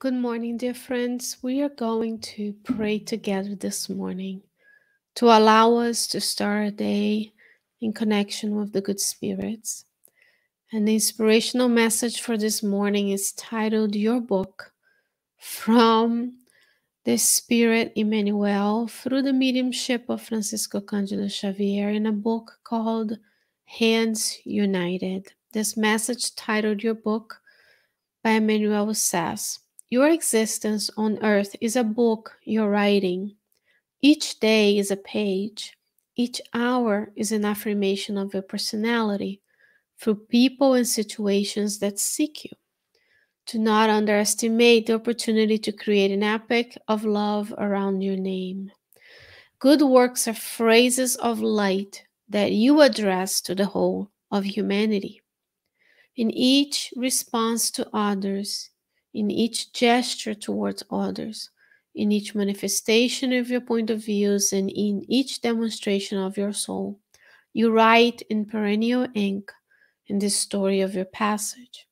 Good morning, dear friends. We are going to pray together this morning to allow us to start a day in connection with the good spirits. And the inspirational message for this morning is titled Your Book from the Spirit Emmanuel through the mediumship of Francisco Cândido Xavier in a book called Hands United. This message titled Your Book by Emmanuel says, your existence on earth is a book you're writing. Each day is a page. Each hour is an affirmation of your personality through people and situations that seek you. Do not underestimate the opportunity to create an epic of love around your name. Good works are phrases of light that you address to the whole of humanity. In each response to others, in each gesture towards others, in each manifestation of your point of views, and in each demonstration of your soul. You write in perennial ink in the story of your passage.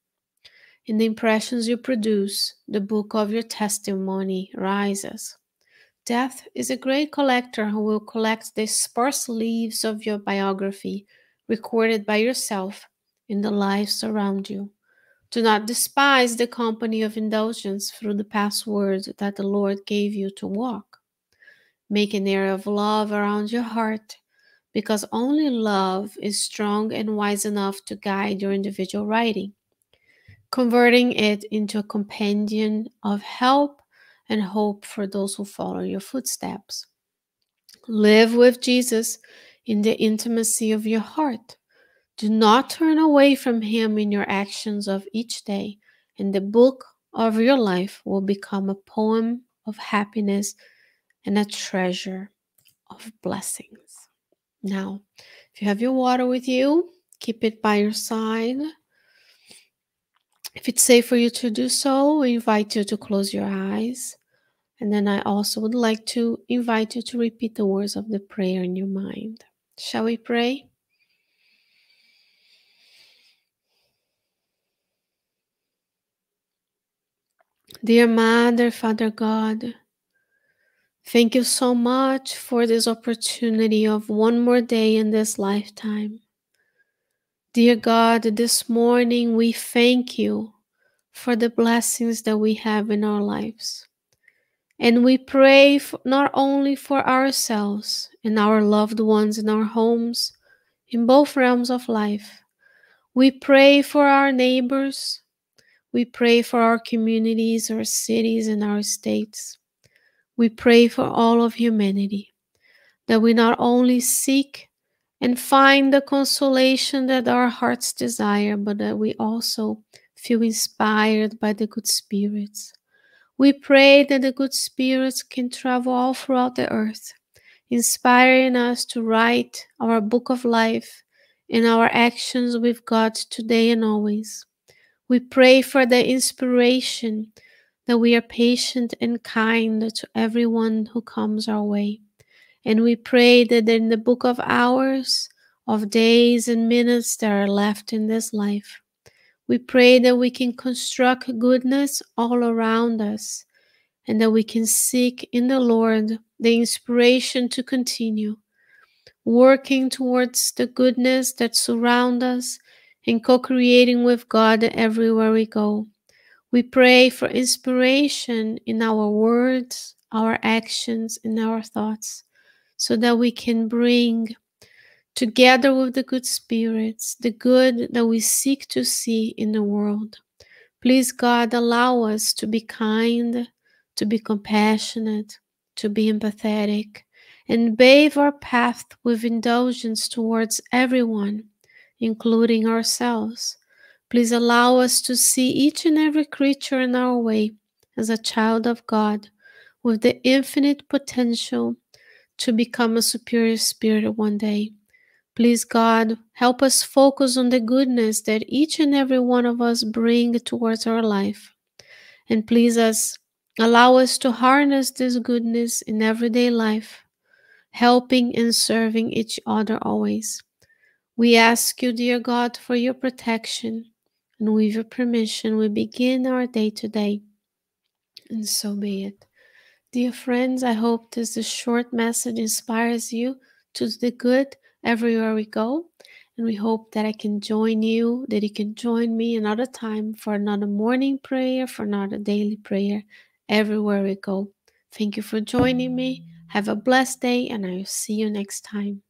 In the impressions you produce, the book of your testimony rises. Death is a great collector who will collect the sparse leaves of your biography recorded by yourself in the lives around you. Do not despise the company of indulgence through the password that the Lord gave you to walk. Make an area of love around your heart, because only love is strong and wise enough to guide your individual writing, converting it into a companion of help and hope for those who follow your footsteps. Live with Jesus in the intimacy of your heart do not turn away from Him in your actions of each day, and the book of your life will become a poem of happiness and a treasure of blessings. Now, if you have your water with you, keep it by your side. If it's safe for you to do so, we invite you to close your eyes. And then I also would like to invite you to repeat the words of the prayer in your mind. Shall we pray? Dear Mother, Father God, thank you so much for this opportunity of one more day in this lifetime. Dear God, this morning we thank you for the blessings that we have in our lives. And we pray not only for ourselves and our loved ones in our homes, in both realms of life. We pray for our neighbors, we pray for our communities, our cities, and our states. We pray for all of humanity that we not only seek and find the consolation that our hearts desire, but that we also feel inspired by the good spirits. We pray that the good spirits can travel all throughout the earth, inspiring us to write our book of life in our actions with God today and always. We pray for the inspiration that we are patient and kind to everyone who comes our way. And we pray that in the book of hours, of days, and minutes that are left in this life, we pray that we can construct goodness all around us and that we can seek in the Lord the inspiration to continue working towards the goodness that surround us and co creating with God everywhere we go. We pray for inspiration in our words, our actions, and our thoughts so that we can bring together with the good spirits the good that we seek to see in the world. Please, God, allow us to be kind, to be compassionate, to be empathetic, and bathe our path with indulgence towards everyone including ourselves. Please allow us to see each and every creature in our way as a child of God with the infinite potential to become a superior spirit one day. Please, God, help us focus on the goodness that each and every one of us bring towards our life. And please us, allow us to harness this goodness in everyday life, helping and serving each other always. We ask you, dear God, for your protection, and with your permission, we begin our day today. And so be it. Dear friends, I hope this short message inspires you to do good everywhere we go. And we hope that I can join you, that you can join me another time for another morning prayer, for another daily prayer, everywhere we go. Thank you for joining me. Have a blessed day, and I will see you next time.